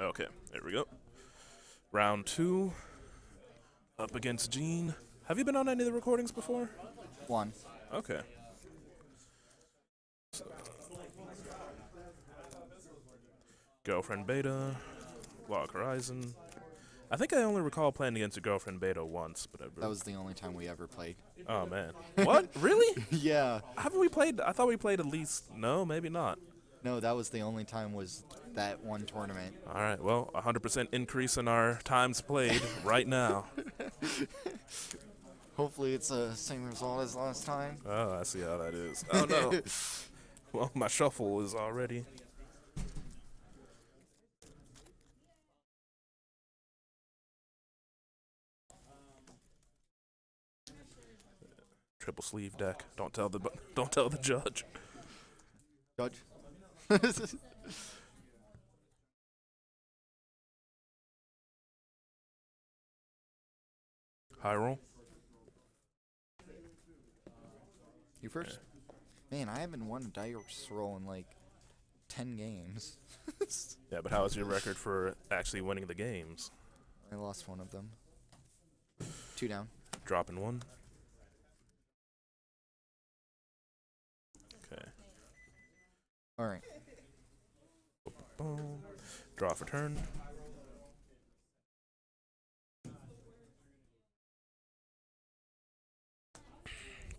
Okay, there we go. Round two. Up against Gene. Have you been on any of the recordings before? One. Okay. Girlfriend Beta, Log Horizon. I think I only recall playing against a girlfriend Beta once, but I That was the only time we ever played. oh man, what? really? yeah. Haven't we played? I thought we played at least. No, maybe not. No, that was the only time was that one tournament. All right, well, 100% increase in our times played right now. Hopefully it's the same result as last time. Oh, I see how that is. Oh no. well, my shuffle is already. Triple sleeve deck. Don't tell the don't tell the judge. Judge. High roll. you first. Man, I haven't won a dice roll in like ten games. Yeah, but how is your record for actually winning the games? I lost one of them. Two down. Dropping one. Okay. All right. Boom. Draw for turn.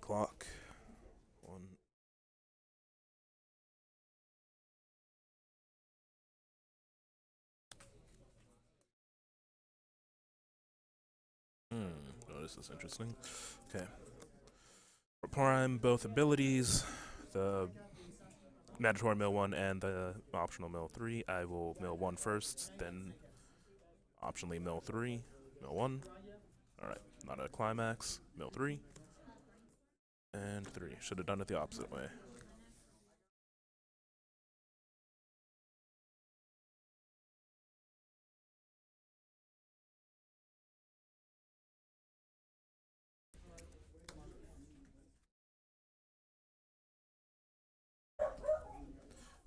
Clock. One. Hmm. Oh, this is interesting. Okay. Prime both abilities, the mandatory mill one and the optional mill three. I will mill one first, then optionally mill three, mill one. All right, not a climax. Mill three and three. Should have done it the opposite way.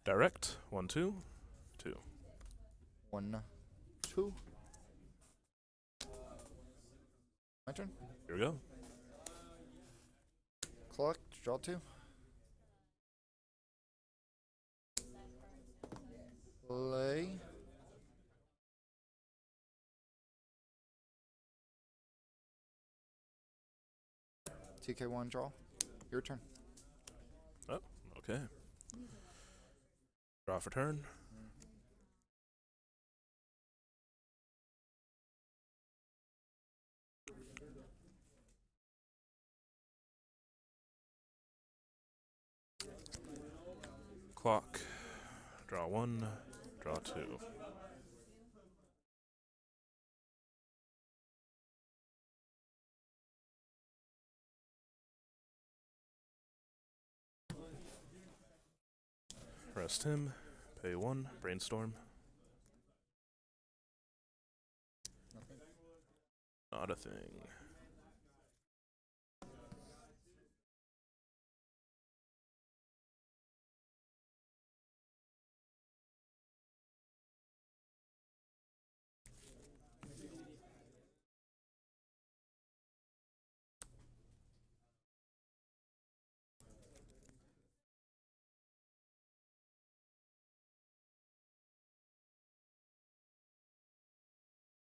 Direct one two two. One, two. My turn. Here we go. Clock. Draw two. Play. TK1 draw. Your turn. Oh, okay. Draw for turn. Clock. Draw one. Draw two. Rest him. Pay one. Brainstorm. Not a thing.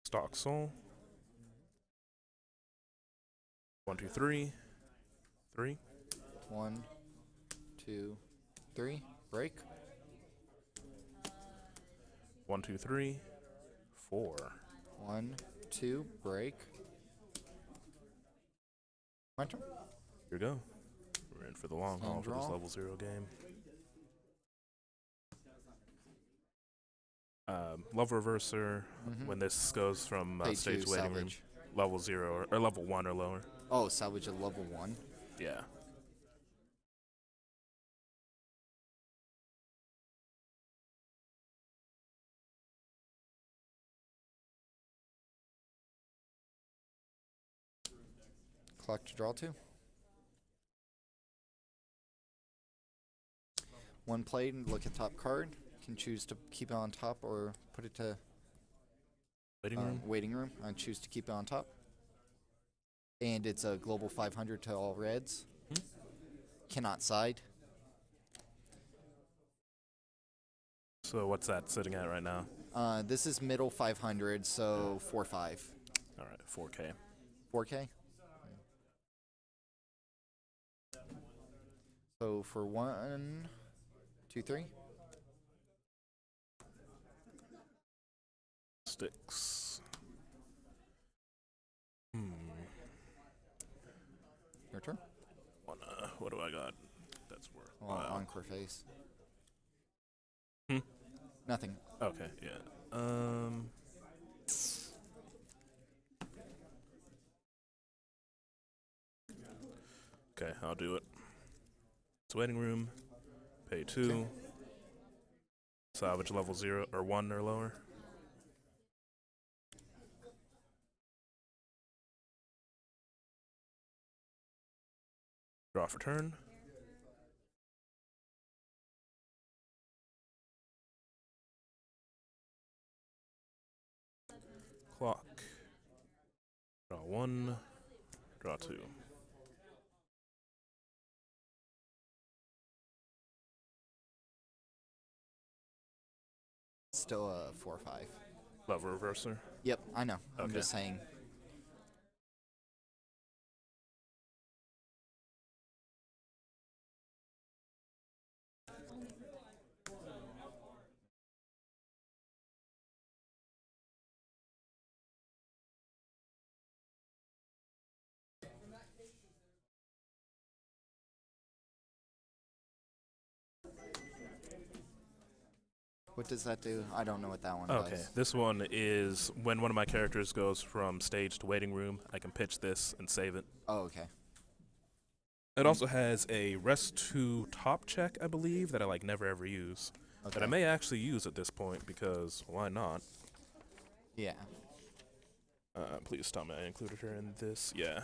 Stock soul. One, two, three. Three. One, two, three. Break. One, two, three. Four. One, two. Break. My turn. Here we go. We're in for the long haul And for this level zero game. Um, love reverser. Mhm. When this goes from uh, stage two, waiting room, level zero or, or level one or lower. Oh, salvage at level one. Yeah. Clock to draw two. One played and look at top card. Can choose to keep it on top or put it to Waiting uh, room. waiting room. I choose to keep it on top. And it's a global 500 to all reds. Hmm. Cannot side. So what's that sitting at right now? Uh, this is middle 500, so 4 5. All right, 4K. 4K? So for one, two, three. Sticks. Hmm. Your turn. Wanna, what do I got? That's worth. Wow. Encore face. Hmm. Nothing. Okay, yeah. Um. Okay, I'll do it. It's waiting room. Pay two. Salvage level zero or one or lower. Draw for turn. Clock. Draw one. Draw two. Still a 4 or 5. Love reverser. Yep, I know. I'm Okay. just saying. What does that do? I don't know what that one Okay, does. Okay, this one is when one of my characters goes from stage to waiting room, I can pitch this and save it. Oh, okay. It also has a rest to top check, I believe, that I like never ever use. Okay. That I may actually use at this point because why not? Yeah. Uh, please tell me I included her in this. Yeah.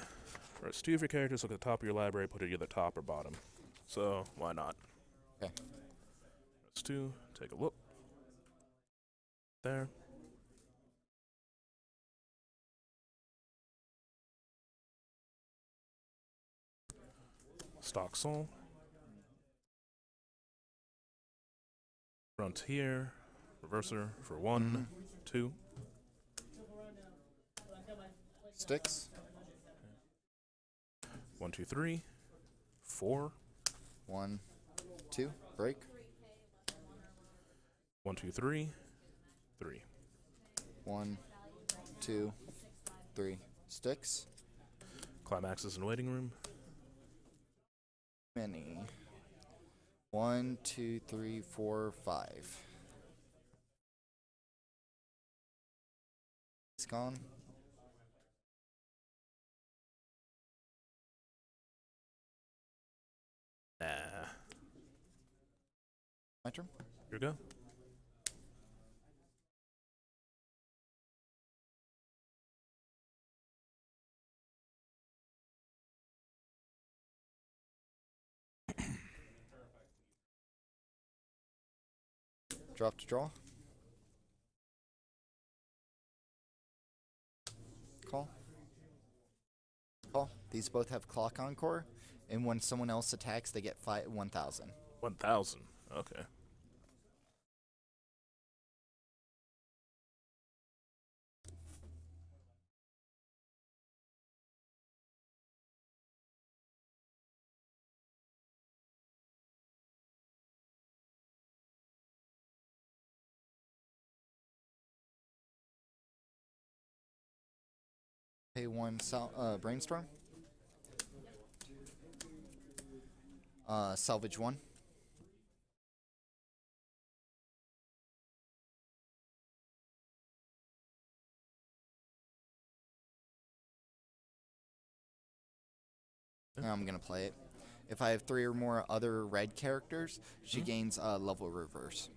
Rest two of your characters look at the top of your library, put it either top or bottom. So why not? Okay. Rest two, take a look. There. Stock Soul. Frontier. Reverser for one, Mhm. two. Sticks. One, two, three, four. One, two. Break. One, two, three, three. One, two, three. Sticks. Climaxes in waiting room. Many. One, two, three, four, five. It's gone. Nah. My turn. Here we go. Drop to draw. Call. Call. These both have clock encore, and when someone else attacks, they get five one thousand. 1,000. Okay. Pay one sal- uh, brainstorm. Uh, salvage one. I'm gonna play it. If I have three or more other red characters, she Mhm. gains a level reverse.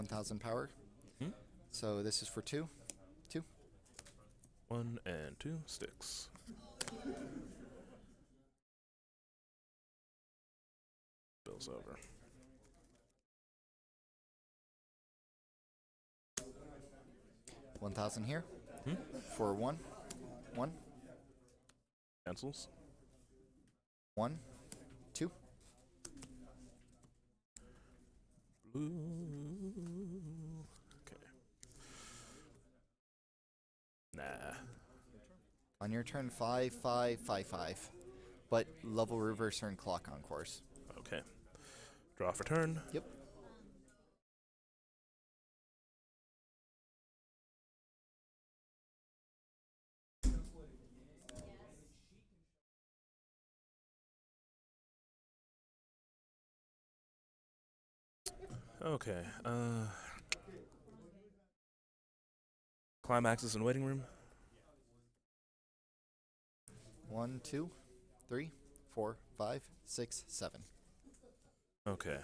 1,000 power. Hmm? So this is for two. Two. One and two sticks. Bill's over. One thousand here. Hmm? For one. One. Cancels. One. Two. Blue. Okay. Nah. On your turn, five, five, five, five. But level reverser and clock on course. Okay. Draw for turn. Yep. Okay. Uh. Climaxes and waiting room. One, two, three, four, five, six, seven. Okay.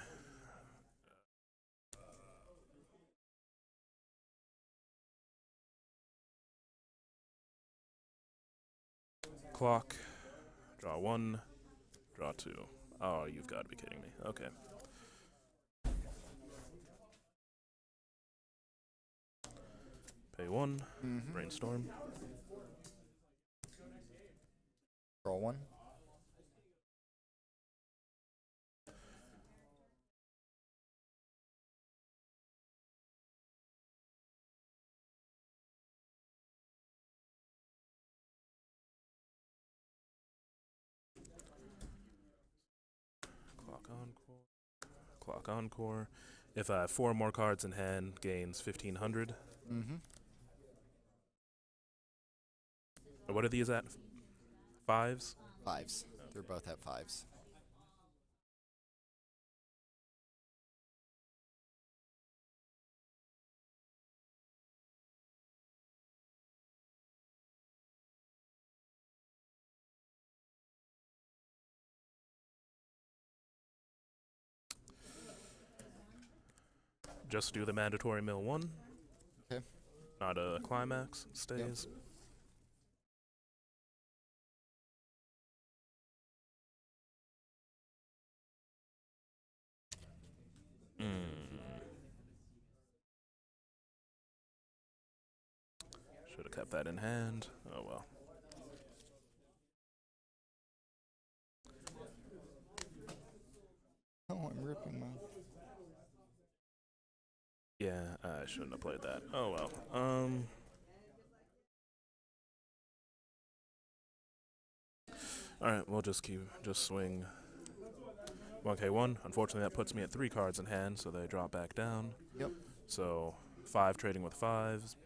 Clock. Draw one. Draw two. Oh, you've got to be kidding me. Okay. Pay one. Mm-hmm. Brainstorm. Roll one. Clock encore. Clock encore. If I have four more cards in hand, gains 1500. Mm-hmm. What are these at? Fives? Fives. They're both at fives. Just do the mandatory mill one. Okay. Not a climax. Stays. Mm. Should have kept that in hand. Oh well. Oh, I'm ripping my. Yeah, I shouldn't have played that. Oh well. Um. All right, we'll just keep just swing. 1k1. Unfortunately, that puts me at three cards in hand, so they drop back down. Yep. So five trading with fives.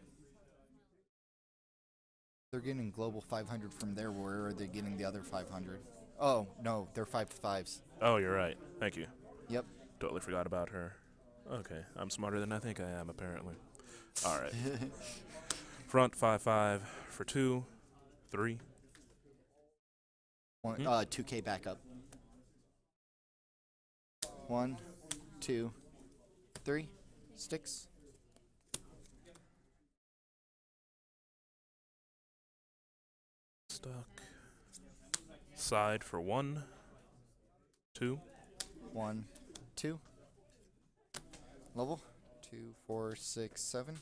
They're getting global 500 from there. Where are they getting the other 500? Oh no, they're five to fives. Oh, you're right. Thank you. Yep. Totally forgot about her. Okay, I'm smarter than I think I am, apparently. All right. Front five five for two, three. One, Hmm? uh, 2k backup. One, two, three. Sticks. Stuck. Side for one, two. One, two. Level. Two, four, six, seven.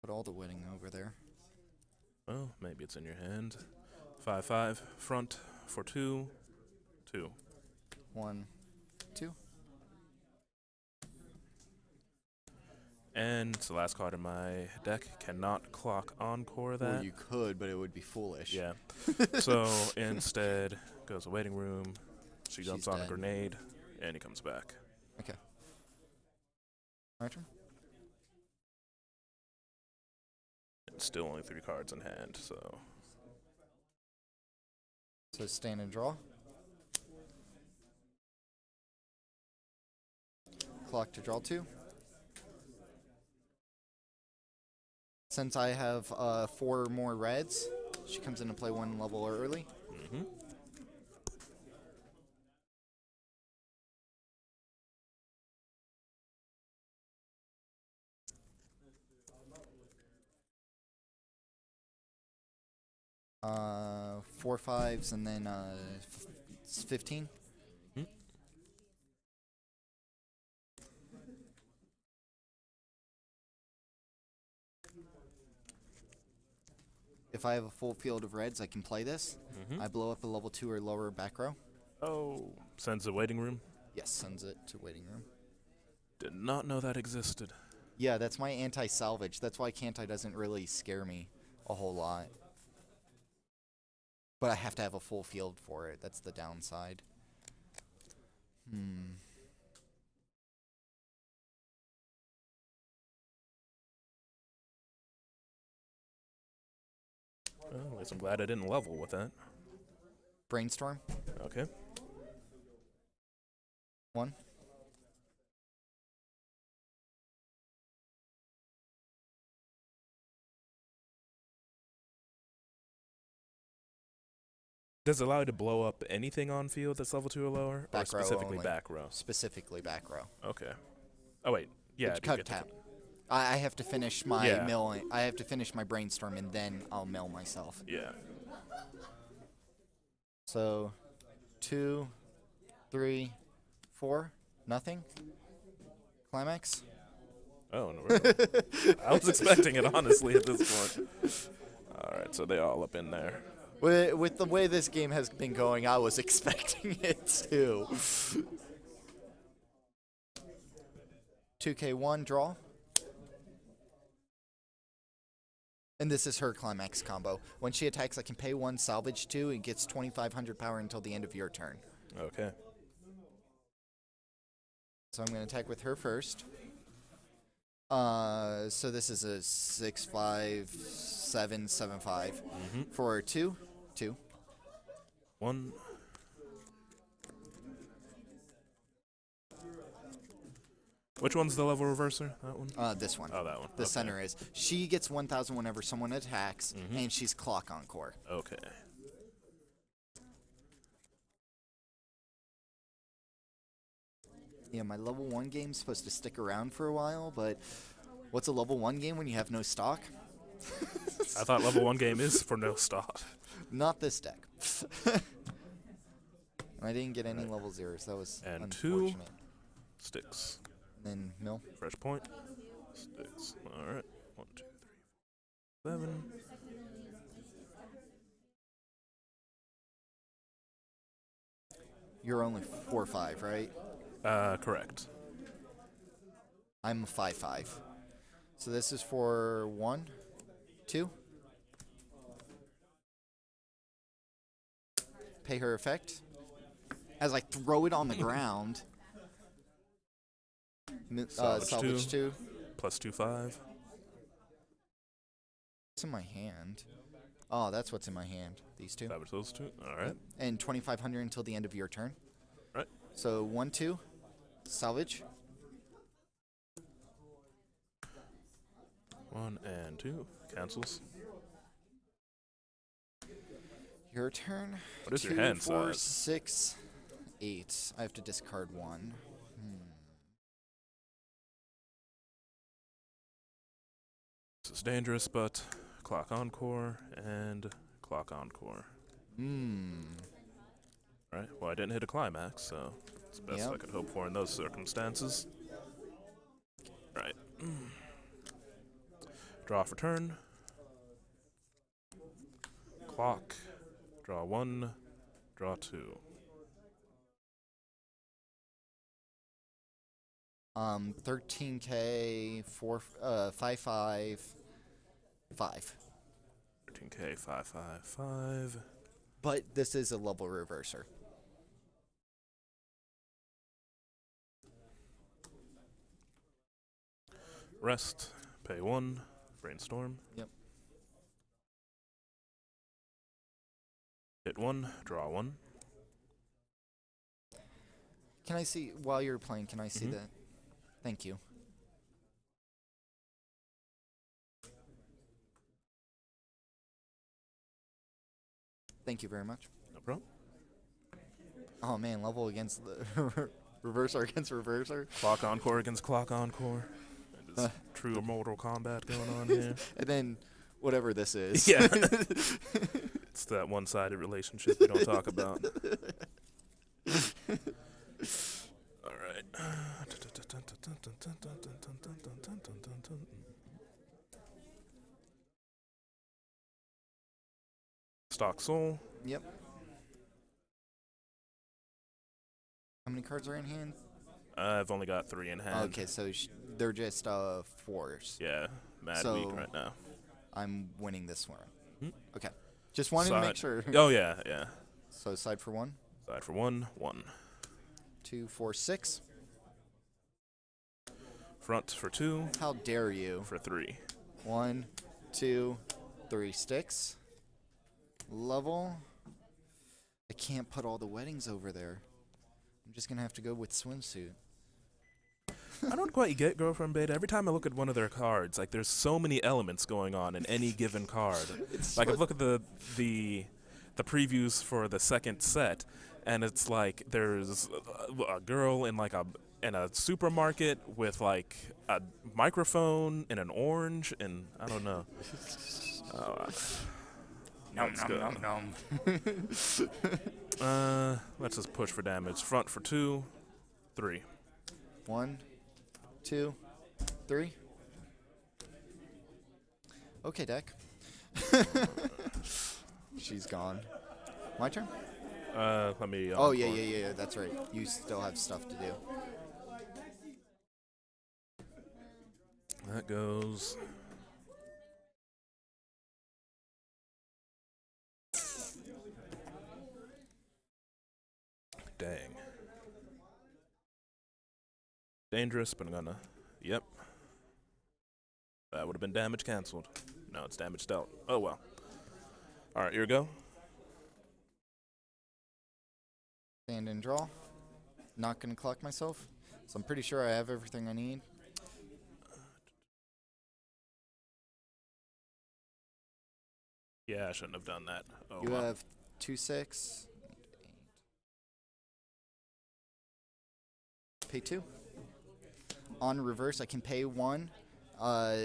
Put all the winning over there. Oh, maybe it's in your hand. Five five front for two, two. One, two. And it's the last card in my deck. Cannot clock encore that. Well, you could, but it would be foolish. Yeah. so instead goes a waiting room. She jumps She's on a grenade, and he comes back. Okay. My turn. It's still only three cards in hand, so So stand and draw. clock to draw two. Since I have uh, four more reds, she comes in to play one level early. Mm -hmm. Uh, four fives and then uh, 15. If I have a full field of reds, I can play this. hmm I blow up a level two or lower back row. Oh, sends a waiting room. Yes, sends it to waiting room. Did not know that existed. Yeah, that's my anti-salvage. That's why Kantai doesn't really scare me a whole lot. But I have to have a full field for it. That's the downside. Hmm. Oh, at least I'm glad I didn't level with that. Brainstorm. Okay. One. Does it allow you to blow up anything on field that's level two or lower, or Back row specifically only. back row? Specifically back row. Okay. Oh wait, yeah. Cut tap. I, I have to finish my Yeah. mill. I have to finish my brainstorm and then I'll mill myself. Yeah. So, two, three, four, nothing. Climax. Oh no. I was expecting it honestly at this point. All right, so they all up in there. With, with the way this game has been going, I was expecting it too. 2k1 draw. And this is her climax combo. When she attacks, I can pay one, salvage two, and gets 2,500 power until the end of your turn. Okay. So I'm going to attack with her first. Uh, so this is a six five seven seven five Mm-hmm. for two, two. One. Which one's the level reverser? That one? Uh, this one. Oh, that one. The okay. center is. She gets 1,000 whenever someone attacks, Mhm. and she's clock encore. Okay. Yeah, my level one game's supposed to stick around for a while, but what's a level one game when you have no stock? I thought level one game is for no stock. Not this deck. I didn't get any level zeros. That was And two. unfortunate. Sticks. Then mill. Fresh point. Sticks. All right. One, two, three, four, seven. You're only four or five, right? Uh, correct. I'm five five. So this is for one, two. Pay her effect. As I throw it on the ground. Uh, Salvage salvage two. two. Plus two five. What's in my hand? Oh, that's what's in my hand. These two. Savage those two. All right. And 2,500 until the end of your turn. Right. So one, two. Salvage. One and two. Cancels. Your turn. What is your hand four, size? six, eight. I have to discard one. This is dangerous, but clock encore and clock encore. Hmm. Right. Well, I didn't hit a climax, so it's the best I could hope for in those circumstances. Right. Draw for turn. Clock. Draw one. Draw two. Um, 13k, four, uh, five, five, five. 13k, 555. But this is a level reverser. Rest. Pay one. Brainstorm. Yep. Hit one. Draw one. Can I see while you're playing? Can I see Mhm. that? Thank you. Thank you very much. No problem. Oh man, level against the reverser against reverser, Clock encore against clock encore. Is Uh. true Mortal Kombat going on here. and then whatever this is. Yeah. It's that one-sided relationship we don't talk about. All right. Stock Soul. Yep. How many cards are in hand? I've only got three in hand. Okay, so sh- they're just uh fours. Yeah, mad So- weak right now. I'm winning this one. Hmm. Okay. Just wanted to make sure. Oh yeah, yeah. So side for one, Side for one, one. two, four, six. Front for two, How dare you? for three. One, two, three sticks. Level. I can't put all the weddings over there. I'm just gonna have to go with swimsuit. I don't quite get girlfriend beta. Every time I look at one of their cards, like there's so many elements going on in any given card. It's Like I look at the the the previews for the second set, and it's like there's a, a girl in like a in a supermarket with like a microphone and an orange, and I don't know. Oh, Oh, let's go. Uh, let's just push for damage. Front for two, three. One, two, three. Okay, deck. She's gone. My turn? Uh, let me. Oh, yeah, yeah, yeah, yeah, that's right. You still have stuff to do. That goes. Dang. Dangerous, but I'm gonna. Yep. That would have been damage canceled. No, it's damage dealt. Oh well. Alright, here we go. Stand and draw. Not gonna clock myself. So I'm pretty sure I have everything I need. Yeah, I shouldn't have done that. Oh, you well. have two six. Pay two. On reverse, I can pay one. Uh,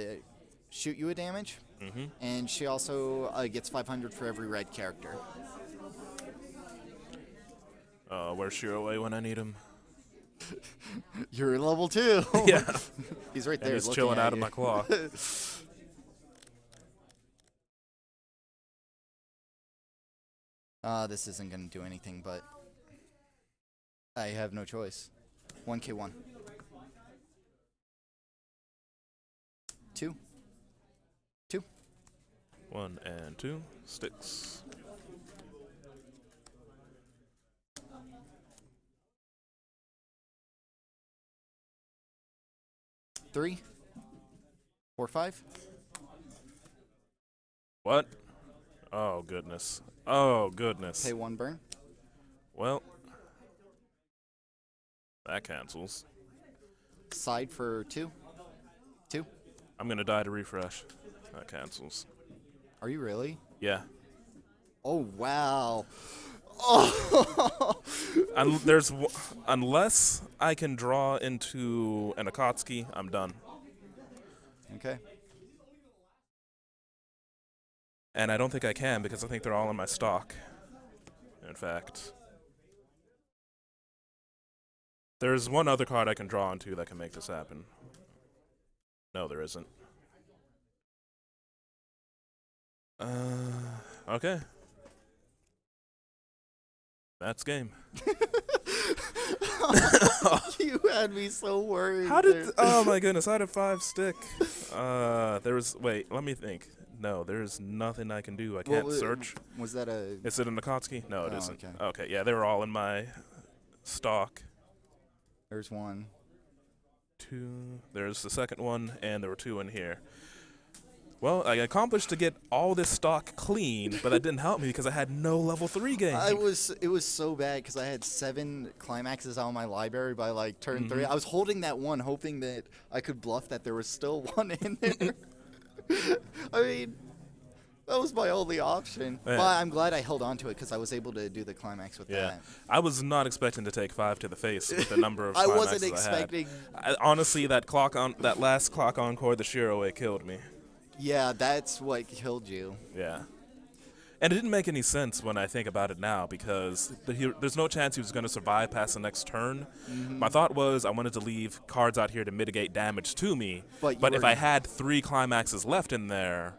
shoot you a damage, Mhm. and she also uh, gets 500 for every red character. Uh, where's Shiroe when I need him? You're level two. yeah. he's right And there. he's chilling out of my claw. Uh, this isn't gonna do anything, but I have no choice. One K one. Two. Two. One and two. Sticks. Three. Four five. What? Oh, goodness. Oh, goodness. Pay one burn. Well, that cancels. Side for two. Two. I'm going to die to refresh. That cancels. Are you really? Yeah. Oh wow. Oh. Un- there's w- unless I can draw into an Akatsuki, I'm done. okay. And I don't think I can because I think they're all in my stock. In fact, there's one other card I can draw into that can make this happen. No, there isn't. Uh, okay. That's game. you had me so worried. How did? there. oh my goodness! I had a five stick. Uh, there was. Wait, let me think. No, there's nothing I can do. I can't wa- search. Was that a? Is it an Akatsuki? No, it Oh, not okay. Okay, yeah, they were all in my stock. There's one. Two. There's the second one, and there were two in here. Well, I accomplished to get all this stock clean, but that didn't help me because I had no level three game. I was. It was so bad because I had seven climaxes out of my library by like turn three. Mhm. I was holding that one, hoping that I could bluff that there was still one in there. I mean, that was my only option. Yeah. But I'm glad I held on to it because I was able to do the climax with yeah, that. I was not expecting to take five to the face with the number of I climaxes wasn't I expecting. I, honestly, that clock on that last clock encore, the Shiroe killed me. Yeah, that's what killed you. Yeah. And it didn't make any sense when I think about it now because the, he, there's no chance he was going to survive past the next turn. Mm-hmm. My thought was I wanted to leave cards out here to mitigate damage to me. But you if I had three climaxes left in there,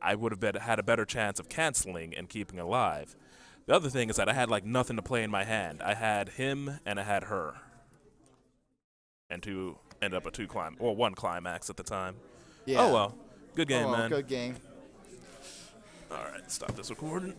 I would have been, had a better chance of canceling and keeping alive. The other thing is that I had like nothing to play in my hand. I had him and I had her, and two end up a two clim or one climax at the time. Yeah. Oh well, good oh, game, oh, well, man. Good game. All right, stop this recording.